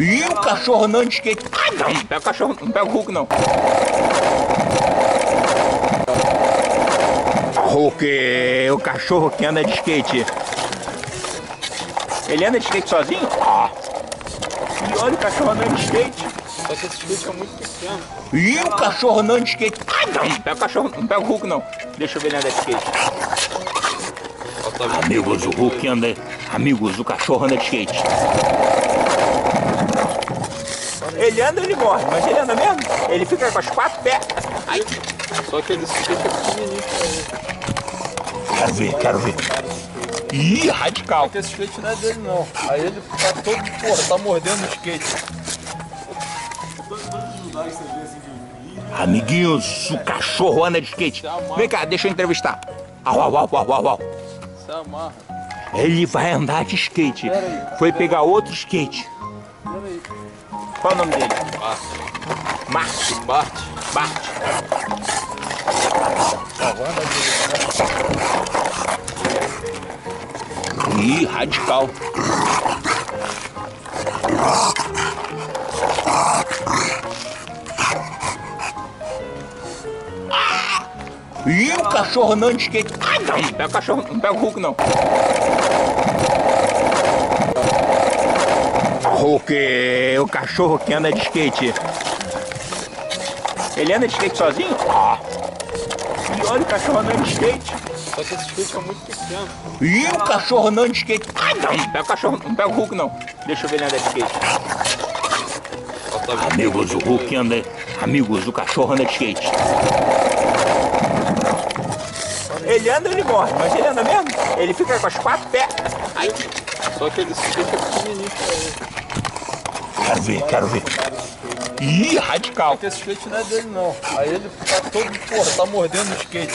Ih, o cachorro não de skate. Não, não pega o cachorro, não pega o Hulk, não. Hulk, o cachorro que anda de skate. Ele anda de skate sozinho? Ah. E olha o cachorro andando de skate. Só que esse skate é muito pequeno. Ih, o cachorro andando de skate. Não, não pega o cachorro, não pega o Hulk, não. Deixa eu ver ele andar de skate. Amigos, o Hulk anda. Amigos, o cachorro anda de skate. Ele anda ele morre, mas ele anda mesmo? Ele fica com as quatro pernas. Ai, Só que ele skate é pequenininho pra ele. quero ver, quero ver. Ih, radical. Porque esse skate não é dele não. Aí ele tá todo, porra, tá mordendo o skate. Amiguinhos, o cachorro anda de skate. Vem cá, deixa eu entrevistar. Au, au, au, au, au, au. Se amarra. Ele vai andar de skate. Foi pegar outro skate. Qual é o nome dele? Bart. Márcio. Bart. Bart. Ih, radical. Ih, o cachorro não de. Ai, não, não pega o cachorro, não pega o Hulk, não. Hulk, o cachorro que anda de skate. Ele anda de skate sozinho? Ah. E olha o cachorro andando de skate. Só que esse skate é muito pequeno. Ih, o cachorro andando de skate. Ai, não, não pega o cachorro, não pega o Hulk, não. Deixa eu ver ele andar de skate. Amigos, o Hulk anda. Amigos, o cachorro anda de skate. Ele anda ele morre, mas ele anda mesmo? Ele fica com as quatro pernas. Ai, Só que ele skate é pequenininho pra ele. Quero ver, quero ver. Ih, radical. Porque esse skate não é dele não. Aí ele tá todo, porra, tá mordendo o skate.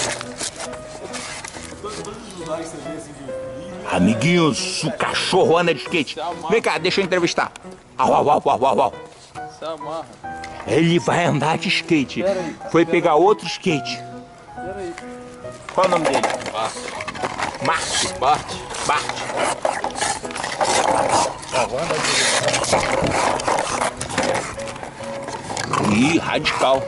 Amiguinhos, o cachorro anda de skate. Vem cá, deixa eu entrevistar. Au, au, au, au, au, au. Se amarra. Ele vai andar de skate. Foi pegar outro skate. Peraí. Qual é o nome dele? Bart. Márcio. Bart. Bart. Ó, Ih, radical.